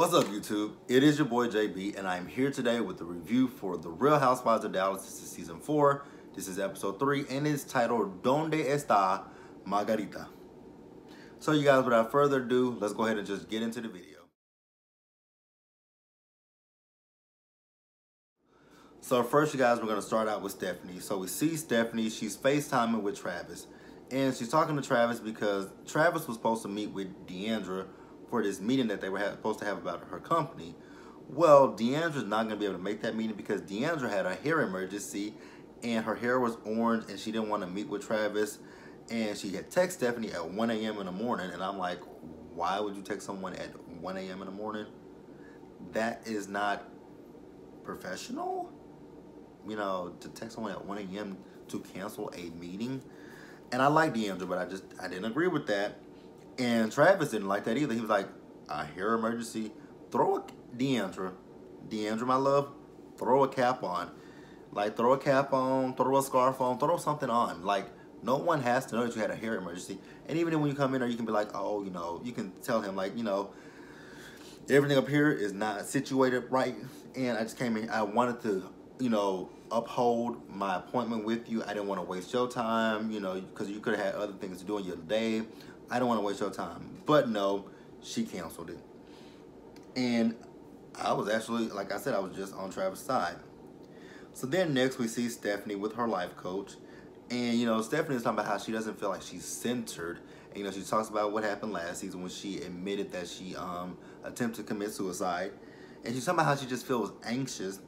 What's up, YouTube? It is your boy JB, and I'm here today with the review for The Real Housewives of Dallas. This is season four. This is episode three, and it's titled Donde Está Margarita? So, you guys, without further ado, let's go ahead and just get into the video. So, first, you guys, we're going to start out with Stephanie. So, we see Stephanie, she's FaceTiming with Travis, and she's talking to Travis because Travis was supposed to meet with D'Andra for this meeting that they were supposed to have about her company. Well, D'Andra's not going to be able to make that meeting because D'Andra had a hair emergency and her hair was orange and she didn't want to meet with Travis. And she had text Stephanie at 1 a.m. in the morning. And I'm like, why would you text someone at 1 a.m. in the morning? That is not professional. You know, to text someone at 1 a.m. to cancel a meeting. And I like D'Andra, but I just, I didn't agree with that. And Travis didn't like that either. He was like, I hear emergency. Throw a D'Andra. D'Andra, my love, throw a cap on. Like, throw a cap on, throw a scarf on, throw something on. Like, no one has to know that you had a hair emergency. And even when you come in there, you can be like, oh, you know, you can tell him, like, you know, everything up here is not situated right. And I just came in, I wanted to, you know, uphold my appointment with you. I didn't want to waste your time, you know, because you could have had other things to do in your day. I don't want to waste your time. But no, she canceled it. And I was actually, like I said, I was just on Travis' side. So then next we see Stephanie with her life coach. And, you know, Stephanie is talking about how she doesn't feel like she's centered. And, you know, she talks about what happened last season when she admitted that she um, attempted to commit suicide. And she's talking about how she just feels anxious.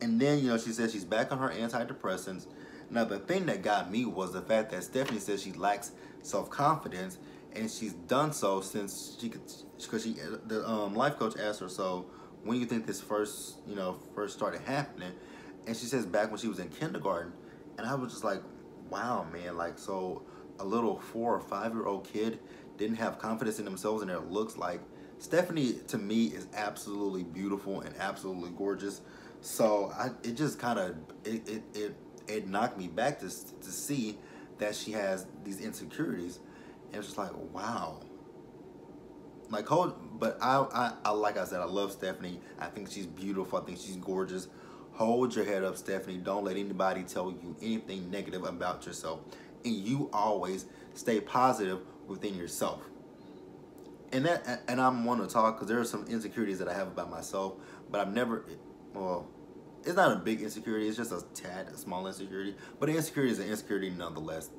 And then, you know, she says she's back on her antidepressants. Now, the thing that got me was the fact that Stephanie says she lacks self-confidence and she's done so since she could because she the um, life coach asked her so when you think this first you know first started happening? And she says back when she was in kindergarten and i was just like wow man like so a little four or five year old kid didn't have confidence in themselves and their looks. Like stephanie to me is absolutely beautiful and absolutely gorgeous. So I, it just kind of it, it, it, it knocked me back to, to see that she has these insecurities and it's just like, wow. Like, hold, but I, I, I, like I said, I love Stephanie. I think she's beautiful. I think she's gorgeous. Hold your head up, Stephanie. Don't let anybody tell you anything negative about yourself. And you always stay positive within yourself. And that, and I'm one to talk because there are some insecurities that I have about myself, but I've never, well, it's not a big insecurity. It's just a tad, a small insecurity. But an insecurity is an insecurity nonetheless.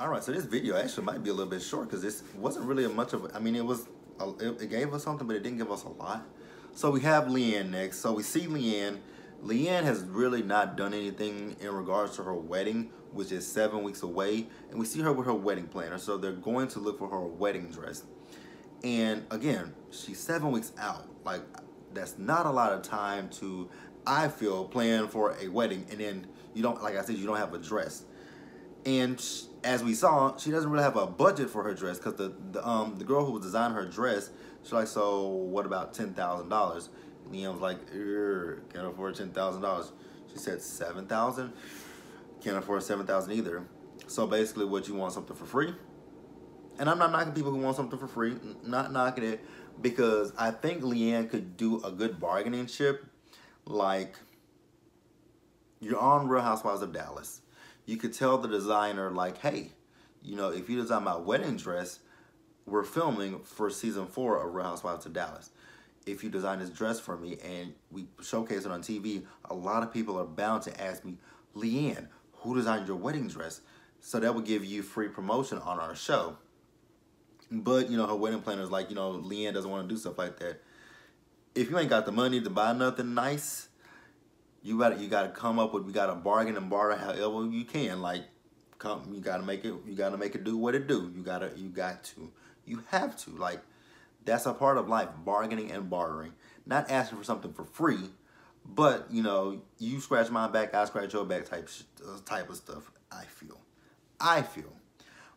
All right, so this video actually might be a little bit short because this wasn't really a much of. I mean, it was. A, it, it, gave us something, but it didn't give us a lot. So we have LeeAnne next. So we see LeeAnne. LeeAnne has really not done anything in regards to her wedding, which is seven weeks away, and we see her with her wedding planner. So they're going to look for her wedding dress. And again, she's seven weeks out. Like that's not a lot of time to, I feel, plan for a wedding, and then you don't, like I said, you don't have a dress. And as we saw, she doesn't really have a budget for her dress because the, the um the girl who was designing her dress, she's like, so what about ten thousand dollars? LeeAnne was like, can't afford ten thousand dollars. She said seven thousand. Can't afford seven thousand either. So basically, what you want something for free? And I'm not knocking people who want something for free. Not knocking it because I think LeeAnne could do a good bargaining chip. Like you're on Real Housewives of Dallas you could tell the designer like, hey, you know, if you design my wedding dress, we're filming for season four of Real Housewives of Dallas. If you design this dress for me and we showcase it on TV, a lot of people are bound to ask me, LeeAnne, who designed your wedding dress? So that would give you free promotion on our show. But, you know, her wedding planner is like, you know, LeeAnne doesn't want to do stuff like that. If you ain't got the money to buy nothing nice, you got you got to come up with you got to bargain and barter however you can. Like, come you got to make it you got to make it do what it do. You gotta you got to you have to like that's a part of life bargaining and bartering. Not asking for something for free, but you know you scratch my back, I scratch your back type type of stuff. I feel, I feel.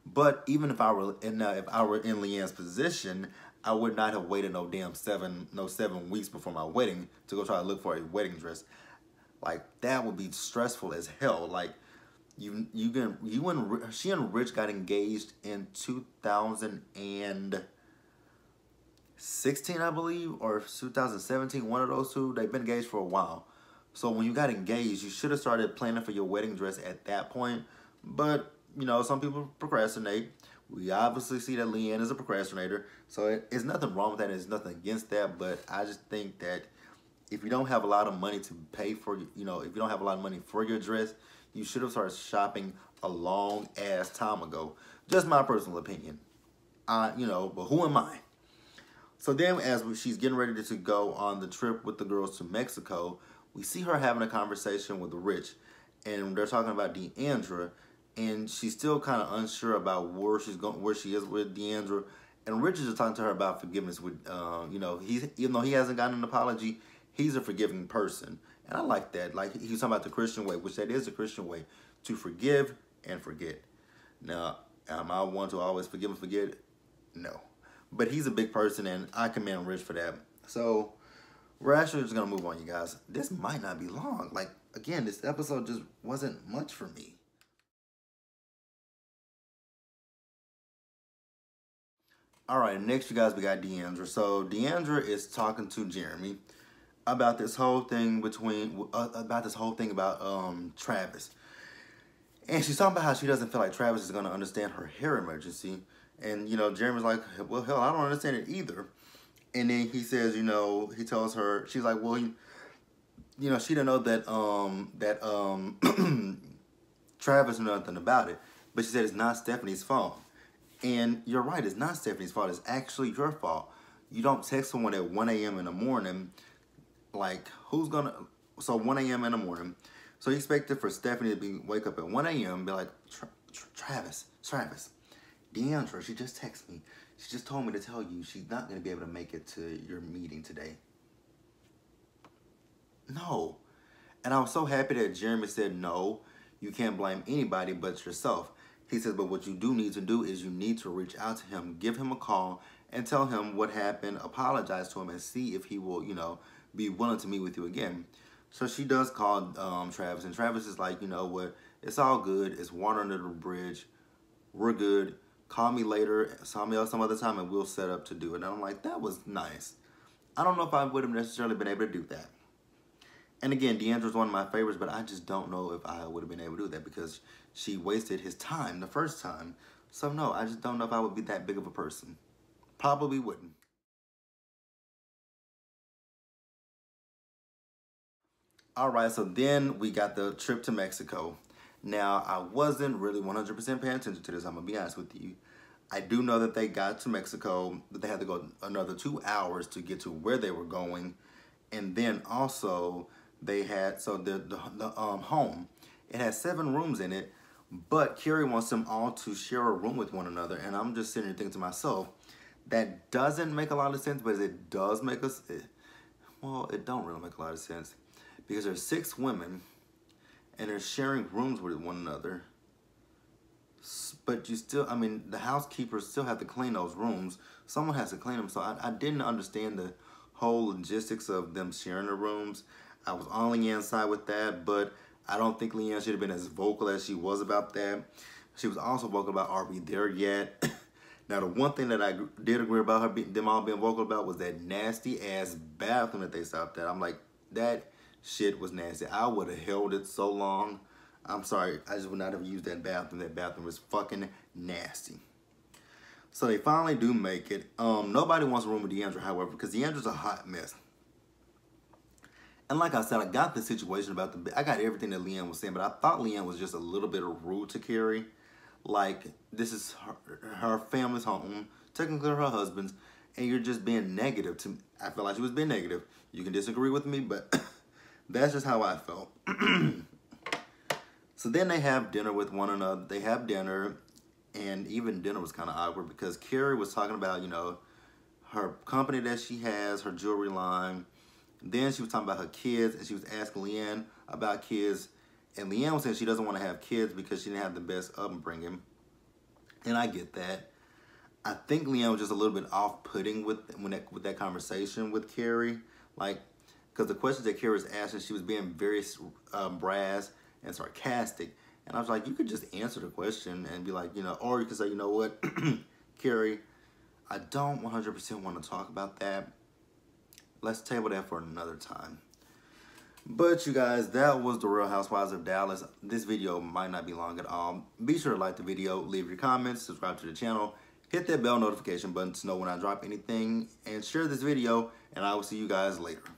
But even if I were in uh, if I were in LeeAnne's position, I would not have waited no damn seven no seven weeks before my wedding to go try to look for a wedding dress. Like that would be stressful as hell. Like You you can you and she and Rich got engaged in 2016, I believe, or 2017. One of those two. They've been engaged for a while. So when you got engaged, you should have started planning for your wedding dress at that point. But you know, some people procrastinate. We obviously see that LeeAnne is a procrastinator, so it, it's nothing wrong with that. There's nothing against that, but I just think that if you don't have a lot of money to pay for, you know, if you don't have a lot of money for your dress, you should have started shopping a long ass time ago. Just my personal opinion. Uh, you know, but who am I? So then, as she's getting ready to go on the trip with the girls to Mexico, we see her having a conversation with the Rich, and they're talking about D'Andra, and she's still kind of unsure about where she's going, where she is with D'Andra. And Richard is talking to her about forgiveness. With uh, you know, he even though he hasn't gotten an apology, he's a forgiving person, and I like that. Like he's talking about the Christian way, which that is the Christian way to forgive and forget. Now, am I one to always forgive and forget? No, but he's a big person, and I commend Rich for that. So we're actually just gonna move on, you guys. This might not be long. Like again, this episode just wasn't much for me. All right, next you guys, we got D'Andra. So D'Andra is talking to Jeremy about this whole thing between, uh, about this whole thing about um, Travis. And she's talking about how she doesn't feel like Travis is to understand her hair emergency. And, you know, Jeremy's like, well, hell, I don't understand it either. And then he says, you know, he tells her, she's like, well, you, you know, she didn't know that, um, that, um, Travis knew nothing about it. But she said it's not Stephanie's fault. And you're right, it's not Stephanie's fault. It's actually your fault. You don't text someone at 1 a.m. in the morning. Like, who's gonna... So 1 a.m. in the morning. So you expected for Stephanie to be wake up at 1 a.m. be like, Tra Tra Travis, Travis, D'Andra, she just texted me. She just told me to tell you she's not to be able to make it to your meeting today. No. And I was so happy that Jeremy said, no, you can't blame anybody but yourself. He says, but what you do need to do is you need to reach out to him, give him a call, and tell him what happened, apologize to him, and see if he will, you know, be willing to meet with you again. So she does call um, Travis, and Travis is like, you know what, it's all good. It's water under the bridge. We're good. Call me later, call me some other time, and we'll set up to do it. And I'm like, that was nice. I don't know if I would have necessarily been able to do that. And again, D'Andra's one of my favorites, but I just don't know if I would have been able to do that because she wasted his time the first time. So no, I just don't know if I would be that big of a person. Probably wouldn't. All right, so then we got the trip to Mexico. Now, I wasn't really 100% paying attention to this, I'm gonna be honest with you. I do know that they got to Mexico, that they had to go another two hours to get to where they were going. And then also, they had, so the, the, the um, home, it has seven rooms in it, but Kary wants them all to share a room with one another. And I'm just sitting here thinking to myself, that doesn't make a lot of sense, but it does make us, it, well, it don't really make a lot of sense. Because there's six women and they're sharing rooms with one another. But you still, I mean, the housekeepers still have to clean those rooms. Someone has to clean them. So I, I didn't understand the whole logistics of them sharing the rooms. I was on LeeAnne's side with that, but I don't think LeeAnne should have been as vocal as she was about that. She was also vocal about are we there yet? now, the one thing that I did agree about her being, them all being vocal about was that nasty ass bathroom that they stopped at. I'm like, that shit was nasty. I would have held it so long. I'm sorry, I just would not have used that bathroom. That bathroom was fucking nasty. So they finally do make it. Um, nobody wants a room with D'Andra, however, because D'Andra's a hot mess. And like I said, I got the situation about the, I got everything that LeeAnne was saying, but I thought LeeAnne was just a little bit of rude to Kary. Like, this is her, her family's home, technically her husband's, and you're just being negative to me. I felt like she was being negative. You can disagree with me, but that's just how I felt. so then they have dinner with one another. They have dinner, and even dinner was kind of awkward because Kary was talking about, you know, her company that she has, her jewelry line, then she was talking about her kids, and she was asking LeeAnne about kids. And LeeAnne was saying she doesn't want to have kids because she didn't have the best upbringing. And I get that. I think LeeAnne was just a little bit off-putting with when that, with that conversation with Kary. Like, because the questions that Kary was asking, she was being very um, brass and sarcastic. And I was like, you could just answer the question and be like, you know, or you could say, you know what, Kary, I don't 100% want to talk about that. Let's table that for another time. But you guys, that was the Real Housewives of Dallas. This video might not be long at all. Be sure to like the video, leave your comments, subscribe to the channel, hit that bell notification button to know when I drop anything, and share this video, and I will see you guys later.